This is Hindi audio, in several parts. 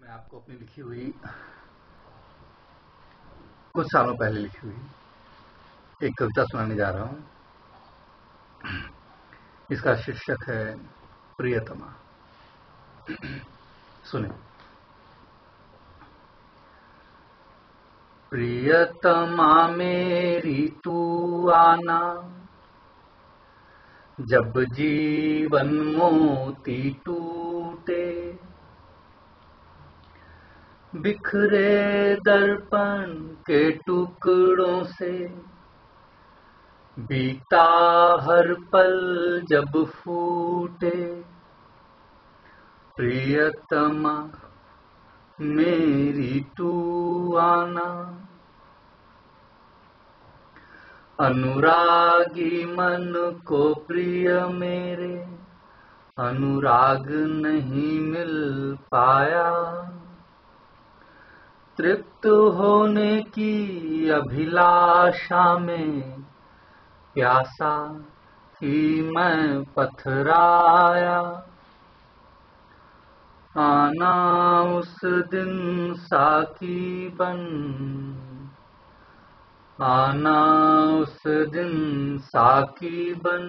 मैं आपको अपनी लिखी हुई, कुछ सालों पहले लिखी हुई, एक कविता सुनाने जा रहा हूँ। इसका शीर्षक है, प्रियतमा। सुने। प्रियतमा मेरी, तू आना। जब जीवन मोती टूटे बिखरे दर्पण के टुकड़ों से। बीता हर पल जब फूटे। प्रियतमा, मेरी तू आना। अनुरागी मन को प्रिय मेरे। अनुराग नहीं मिल पाया। तृप्त होने की अभिलाषा में प्यासा ही मैं पथराया। आना उस दिन साकी बन। आना उस दिन साकी बन।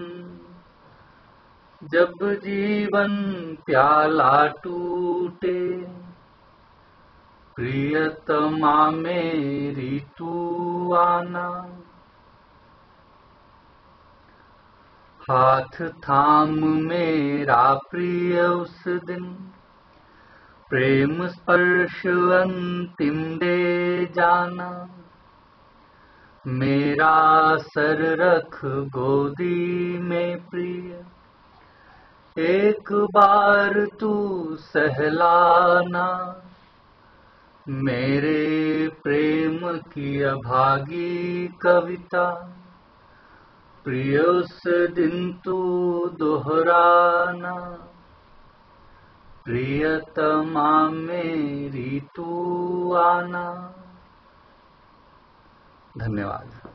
जब जीवन प्याला टूटे प्रियतमा मेरी तू आना। हाथ थाम मेरा प्रिय उस दिन। प्रेम स्पर्श अंतिम दे जाना। मेरा सर रख गोदी में प्रिय। एक बार तू सहलाना। मेरे प्रेम की अभागी कविता, प्रिय उस दिन तू दोहराना, प्रियतमा मेरी तू आना। धन्यवाद।